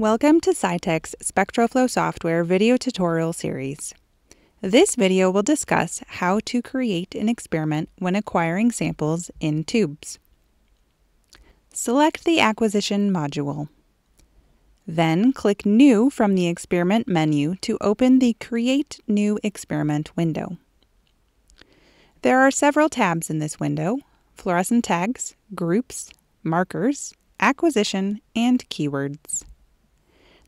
Welcome to Cytek's SpectroFlo software video tutorial series. This video will discuss how to create an experiment when acquiring samples in tubes. Select the Acquisition module. Then click New from the Experiment menu to open the Create New Experiment window. There are several tabs in this window, fluorescent tags, groups, markers, acquisition, and keywords.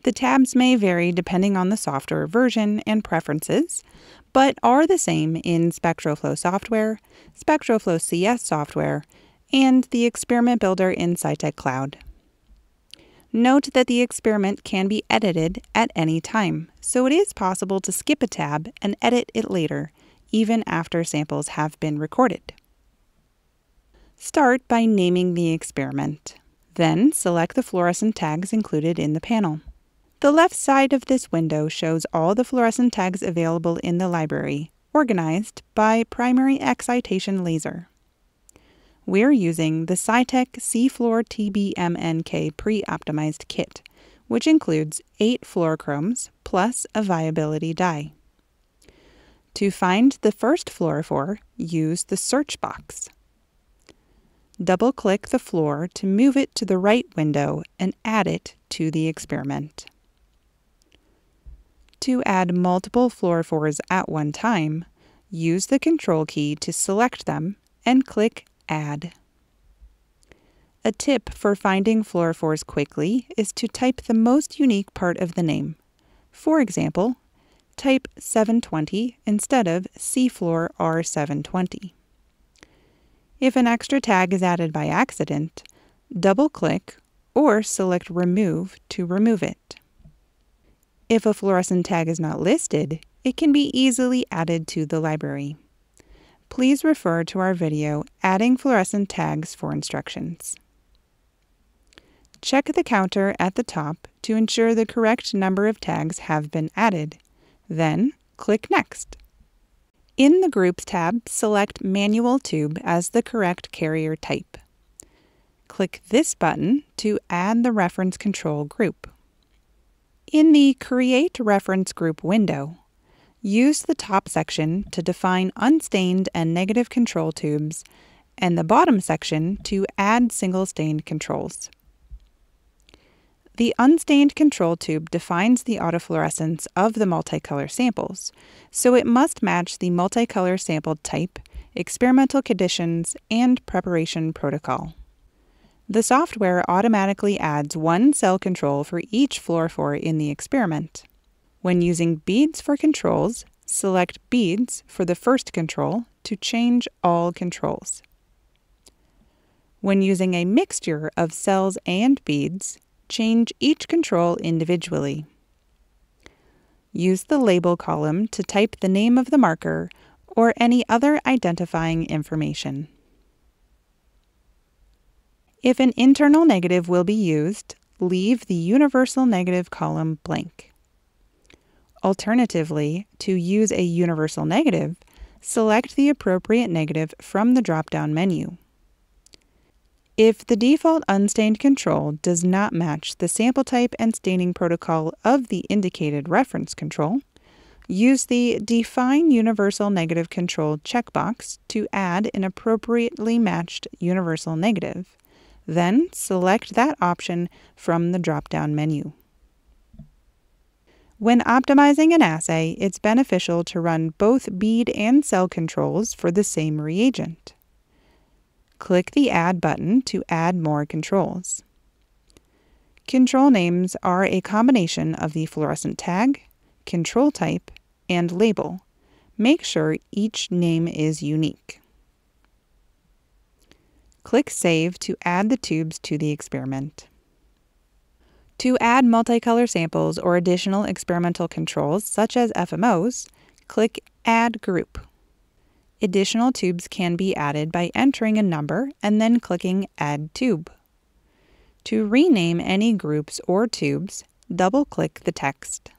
The tabs may vary depending on the software version and preferences, but are the same in SpectroFlo software, SpectroFlo CS software, and the Experiment Builder in Cytek Cloud. Note that the experiment can be edited at any time, so it is possible to skip a tab and edit it later, even after samples have been recorded. Start by naming the experiment. Then select the fluorescent tags included in the panel. The left side of this window shows all the fluorescent tags available in the library, organized by primary excitation laser. We're using the Cytek CFluor TBMNK pre-optimized kit, which includes 8 fluorochromes plus a viability dye. To find the first fluorophore, use the search box. Double-click the fluor to move it to the right window and add it to the experiment. To add multiple fluorophores at one time, use the Control key to select them and click Add. A tip for finding fluorophores quickly is to type the most unique part of the name. For example, type 720 instead of CFluor R720. If an extra tag is added by accident, double-click or select Remove to remove it. If a fluorescent tag is not listed, it can be easily added to the library. Please refer to our video Adding Fluorescent Tags for instructions. Check the counter at the top to ensure the correct number of tags have been added. Then, click Next. In the Groups tab, select Manual Tube as the correct carrier type. Click this button to add the reference control group. In the Create Reference Group window, use the top section to define unstained and negative control tubes and the bottom section to add single-stained controls. The unstained control tube defines the autofluorescence of the multicolor samples, so it must match the multicolor sample type, experimental conditions, and preparation protocol. The software automatically adds one cell control for each fluorophore in the experiment. When using beads for controls, select beads for the first control to change all controls. When using a mixture of cells and beads, change each control individually. Use the label column to type the name of the marker or any other identifying information. If an internal negative will be used, leave the universal negative column blank. Alternatively, to use a universal negative, select the appropriate negative from the drop-down menu. If the default unstained control does not match the sample type and staining protocol of the indicated reference control, use the Define Universal Negative Control checkbox to add an appropriately matched universal negative. Then select that option from the drop-down menu. When optimizing an assay, it's beneficial to run both bead and cell controls for the same reagent click the Add button to add more controls. Control names are a combination of the fluorescent tag, control type, and label. Make sure each name is unique. Click Save to add the tubes to the experiment. To add multicolor samples or additional experimental controls, such as FMOs, click Add Group. Additional tubes can be added by entering a number and then clicking Add Tube. To rename any groups or tubes, double-click the text.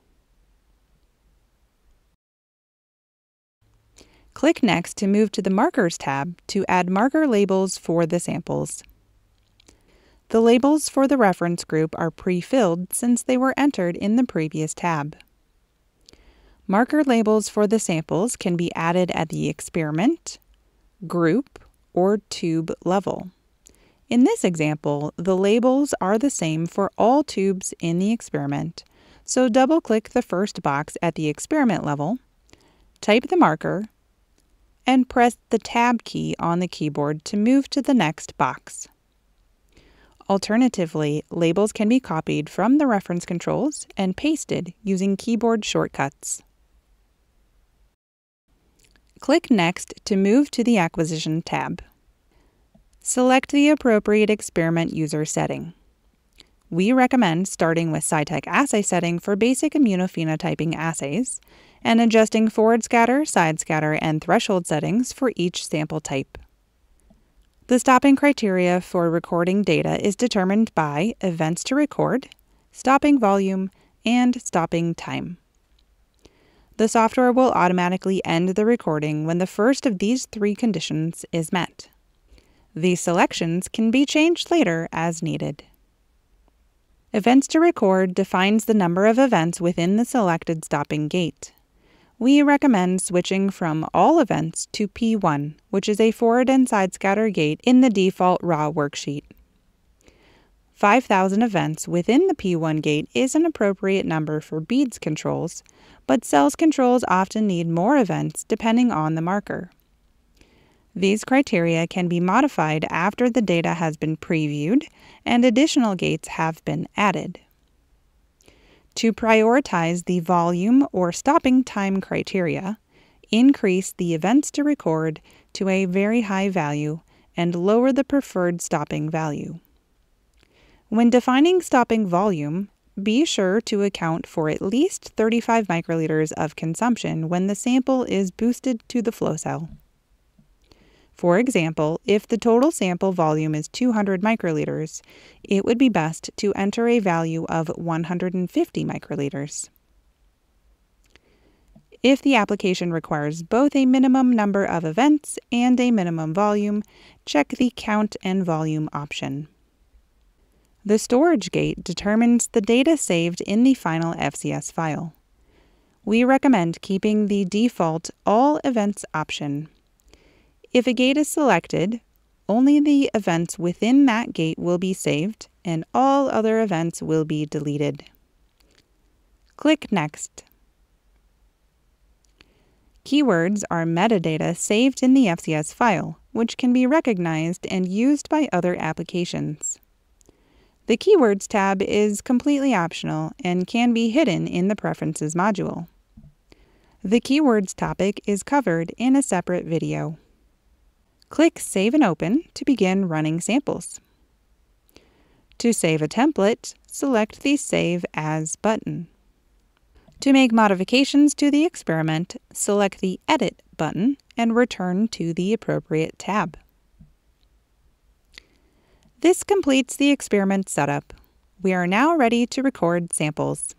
Click Next to move to the Markers tab to add marker labels for the samples. The labels for the reference group are pre-filled since they were entered in the previous tab. Marker labels for the samples can be added at the experiment, group, or tube level. In this example, the labels are the same for all tubes in the experiment, so double-click the first box at the experiment level, type the marker, and press the Tab key on the keyboard to move to the next box. Alternatively, labels can be copied from the reference controls and pasted using keyboard shortcuts. Click Next to move to the Acquisition tab. Select the appropriate experiment user setting. We recommend starting with Cytek assay setting for basic immunophenotyping assays and adjusting forward scatter, side scatter, and threshold settings for each sample type. The stopping criteria for recording data is determined by events to record, stopping volume, and stopping time. The software will automatically end the recording when the first of these three conditions is met. These selections can be changed later as needed. Events to record defines the number of events within the selected stopping gate we recommend switching from all events to P1, which is a forward and side scatter gate in the default raw worksheet. 5,000 events within the P1 gate is an appropriate number for beads controls, but cells controls often need more events depending on the marker. These criteria can be modified after the data has been previewed and additional gates have been added. To prioritize the volume or stopping time criteria, increase the events to record to a very high value and lower the preferred stopping value. When defining stopping volume, be sure to account for at least 35 microliters of consumption when the sample is boosted to the flow cell. For example, if the total sample volume is 200 microliters, it would be best to enter a value of 150 microliters. If the application requires both a minimum number of events and a minimum volume, check the Count and Volume option. The storage gate determines the data saved in the final FCS file. We recommend keeping the default All Events option if a gate is selected, only the events within that gate will be saved and all other events will be deleted. Click Next. Keywords are metadata saved in the FCS file, which can be recognized and used by other applications. The Keywords tab is completely optional and can be hidden in the Preferences module. The Keywords topic is covered in a separate video. Click Save and Open to begin running samples. To save a template, select the Save As button. To make modifications to the experiment, select the Edit button and return to the appropriate tab. This completes the experiment setup. We are now ready to record samples.